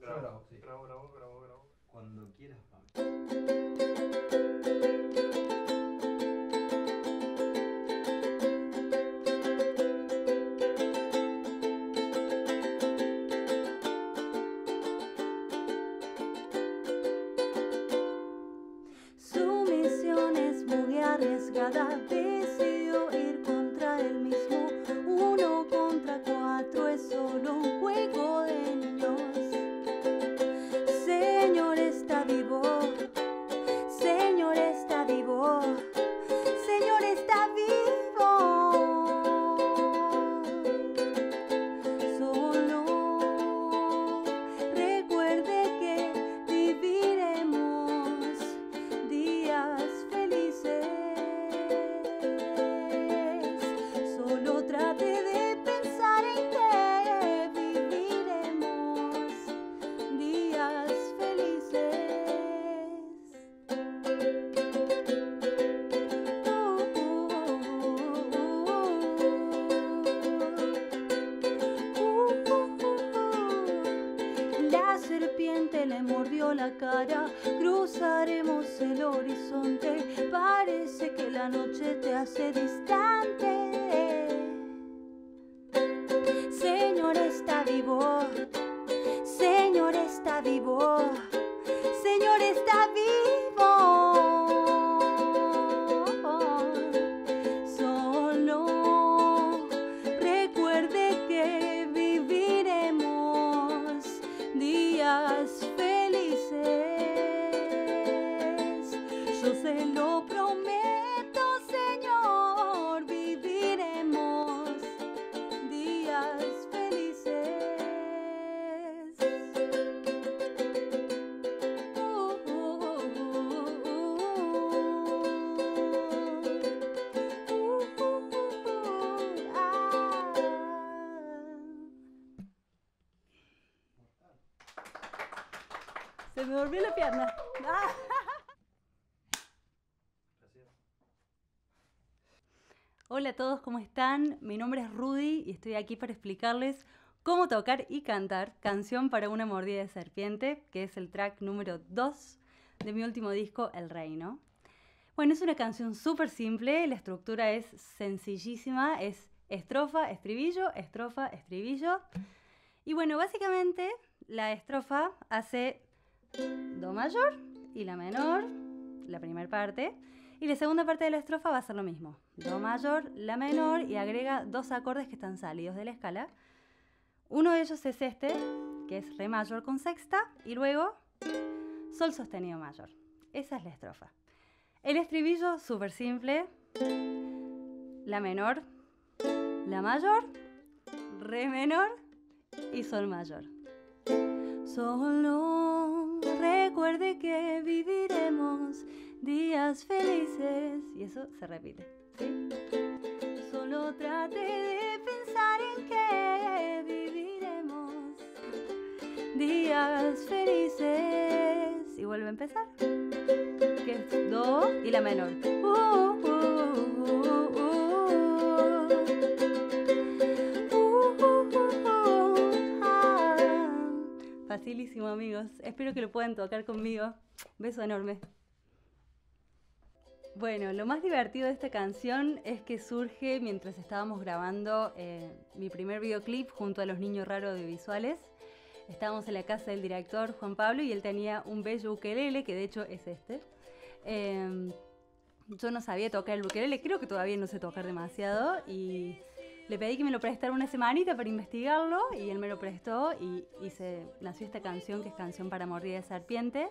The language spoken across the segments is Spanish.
grabo, sí. grabo, grabo, grabo, grabo. Cuando quieras. Su misión es muy arriesgada, le mordió la cara, cruzaremos el horizonte, parece que la noche te hace distante. Señor está vivo, Señor está vivo, Yo se lo prometo, Señor, viviremos días felices. Se me durmió la pierna. Ah. Hola a todos, ¿cómo están? Mi nombre es Rudy y estoy aquí para explicarles cómo tocar y cantar Canción para una mordida de serpiente, que es el track número 2 de mi último disco, El Reino. Bueno, es una canción súper simple, la estructura es sencillísima, es estrofa, estribillo, estrofa, estribillo. Y bueno, básicamente la estrofa hace Do mayor y la menor, la primera parte. Y la segunda parte de la estrofa va a ser lo mismo. Do mayor, la menor y agrega dos acordes que están salidos de la escala. Uno de ellos es este, que es Re mayor con sexta, y luego Sol sostenido mayor. Esa es la estrofa. El estribillo, súper simple. La menor, la mayor, Re menor y Sol mayor. Solo recuerde que viviremos días felices. Y eso se repite. Solo trate de pensar en que viviremos días felices. Y vuelve a empezar. Que Do y la menor. Facilísimo, amigos. Espero que lo puedan tocar conmigo. Beso enorme. Bueno, lo más divertido de esta canción es que surge mientras estábamos grabando eh, mi primer videoclip junto a los niños raros audiovisuales. Estábamos en la casa del director Juan Pablo y él tenía un bello ukelele, que de hecho es este. Eh, yo no sabía tocar el ukelele, creo que todavía no sé tocar demasiado y le pedí que me lo prestara una semanita para investigarlo y él me lo prestó y, y se nació esta canción que es Canción para Mordida de Serpiente.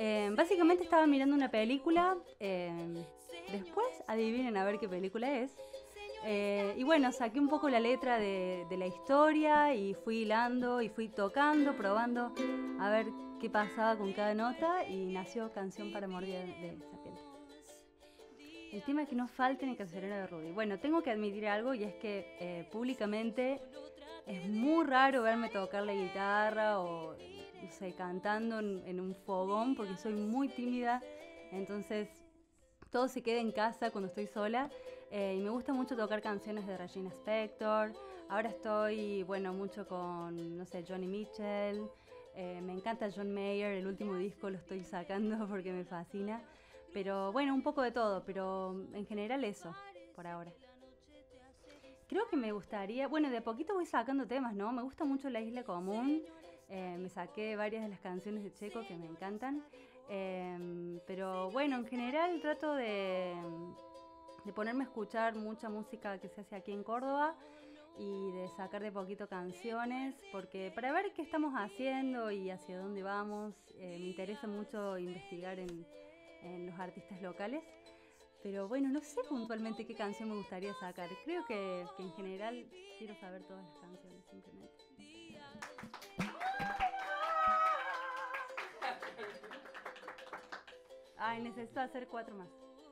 Eh, básicamente estaba mirando una película, eh, después adivinen a ver qué película es. Eh, y bueno, saqué un poco la letra de, la historia y fui hilando y fui tocando, probando a ver qué pasaba con cada nota y nació Canción para Mordida de Serpiente. El tema que no falte en el cancionero de Rudy. Bueno, tengo que admitir algo y es que públicamente es muy raro verme tocar la guitarra o no sé, cantando en, en un fogón porque soy muy tímida. Entonces todo se queda en casa cuando estoy sola. eh, y me gusta mucho tocar canciones de Regina Spector, Ahora estoy, bueno, mucho con, no sé, Johnny Mitchell. eh, me encanta John Mayer, el último disco lo estoy sacando porque me fascina. Pero bueno, un poco de todo, pero en general eso, por ahora. Creo que me gustaría, bueno, de a poquito voy sacando temas, ¿no? Me gusta mucho La Isla Común. Eh, me saqué varias de las canciones de Checo que me encantan. em, pero bueno, en general trato de, ponerme a escuchar mucha música que se hace aquí en Córdoba y de sacar de poquito canciones, porque para ver qué estamos haciendo y hacia dónde vamos, eh, me interesa mucho investigar en, los artistas locales. Pero bueno, no sé puntualmente qué canción me gustaría sacar. Creo que en general quiero saber todas las canciones, simplemente. Ay, necesito hacer cuatro más.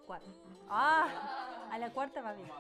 Cuatro. Ah, a la cuarta va bien.